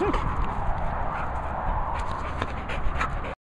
Ha